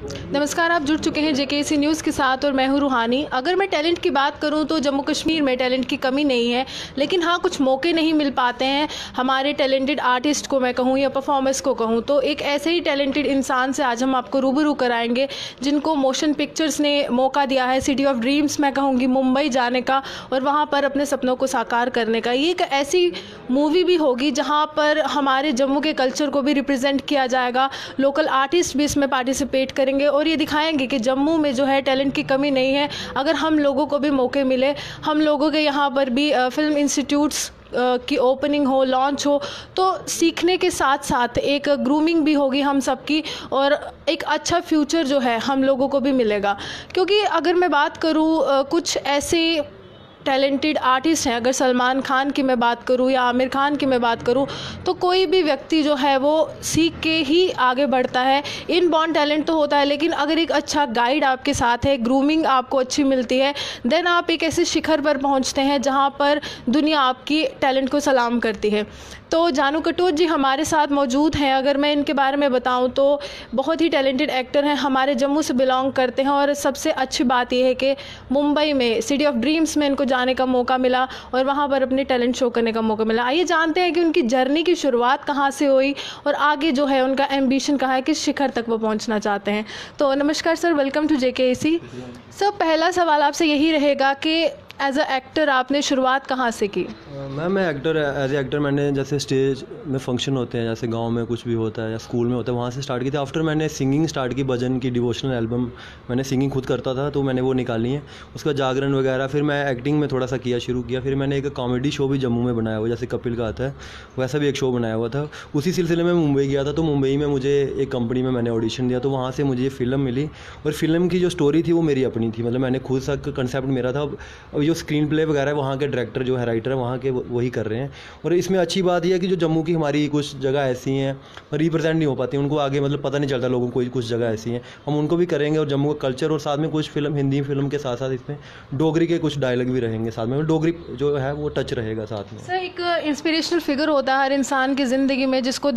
नमस्कार, आप जुड़ चुके हैं जेकेसी न्यूज़ के साथ और मैं हूँ रूहानी। अगर मैं टैलेंट की बात करूँ तो जम्मू कश्मीर में टैलेंट की कमी नहीं है, लेकिन हाँ कुछ मौके नहीं मिल पाते हैं। हमारे टैलेंटेड आर्टिस्ट को मैं कहूँ या परफॉर्मर्स को कहूँ तो एक ऐसे ही टैलेंटेड इंसान से आज हम आपको रूबरू कराएँगे, जिनको मोशन पिक्चर्स ने मौका दिया है सिटी ऑफ़ ड्रीम्स मैं कहूँगी, मुंबई जाने का और वहाँ पर अपने सपनों को साकार करने का। ये एक ऐसी मूवी भी होगी जहाँ पर हमारे जम्मू के कल्चर को भी रिप्रेजेंट किया जाएगा। लोकल आर्टिस्ट भी इसमें पार्टिसिपेट करेंगे और ये दिखाएँगे कि जम्मू में जो है टैलेंट की कमी नहीं है। अगर हम लोगों को भी मौके मिले, हम लोगों के यहाँ पर भी फ़िल्म इंस्टीट्यूट्स की ओपनिंग हो, लॉन्च हो तो सीखने के साथ साथ एक ग्रूमिंग भी होगी हम सबकी और एक अच्छा फ्यूचर जो है हम लोगों को भी मिलेगा। क्योंकि अगर मैं बात करूँ कुछ ऐसे टैलेंटेड आर्टिस्ट हैं। अगर सलमान खान की मैं बात करूँ या आमिर खान की मैं बात करूँ तो कोई भी व्यक्ति जो है वो सीख के ही आगे बढ़ता है। इन बॉन्ड टैलेंट तो होता है, लेकिन अगर एक अच्छा गाइड आपके साथ है ग्रूमिंग आपको अच्छी मिलती है देन आप एक ऐसे शिखर पर पहुँचते हैं जहाँ पर दुनिया आपकी टैलेंट को सलाम करती है। तो जानू कटोच जी हमारे साथ मौजूद हैं। अगर मैं इनके बारे में बताऊँ तो बहुत ही टैलेंटेड एक्टर हैं। हमारे जम्मू से बिलोंग करते हैं और सबसे अच्छी बात यह है कि मुंबई में सिटी ऑफ़ ड्रीम्स में इनको जाने का मौका मिला और वहाँ पर अपने टैलेंट शो करने का मौका मिला। आइए जानते हैं कि उनकी जर्नी की शुरुआत कहाँ से हुई और आगे जो है उनका एम्बिशन कहाँ है किस शिखर तक वो पहुँचना चाहते हैं। तो नमस्कार sir welcome to J sir पहला सवाल आपसे यही रहेगा कि एज अ एक्टर आपने शुरुआत कहाँ से की? मैम, मैं एक्टर एज एक्टर मैंने जैसे स्टेज में फ़ंक्शन होते हैं, जैसे गाँव में कुछ भी होता है या स्कूल में होता है, वहाँ से स्टार्ट की थी। आफ्टर मैंने सिंगिंग स्टार्ट की, भजन की डिवोशनल एल्बम मैंने सिंगिंग खुद करता था तो मैंने वो निकाली है। उसका जागरण वगैरह, फिर मैं एक्टिंग में थोड़ा सा किया, शुरू किया। फिर मैंने एक कॉमेडी शो भी जम्मू में बनाया हुआ, जैसे कपिल का आता है, वैसा भी एक शो बनाया हुआ था। उसी सिलसिले में मुंबई गया था तो मुंबई में मुझे एक कंपनी में मैंने ऑडिशन दिया तो वहाँ से मुझे फ़िल्म मिली। और फ़िल्म की जो स्टोरी थी, वो मेरी अपनी थी। मतलब मैंने खुद सा कंसेप्ट मेरा था। अब जो स्क्रीन प्ले वगैरह है, वहाँ के डायरेक्टर जो है राइटर है, वहाँ के वही कर रहे हैं। और इसमें अच्छी बात यह है कि जो जम्मू की हमारी कुछ जगह ऐसी हैं रिप्रेजेंट नहीं हो पाती, उनको आगे मतलब पता नहीं चलता लोगों को कुछ जगह ऐसी हैं। हम उनको भी करेंगे और जम्मू का कल्चर और साथ में कुछ फ़िल्म हिंदी फ़िल्म के साथ साथ इसमें डोगरी के कुछ डायलॉग भी रहेंगे साथ में डोगरी जो है वो टच रहेगा साथ में। सर एक इंस्पिरेशनल फिगर होता है हर इंसान की ज़िंदगी में, जिसको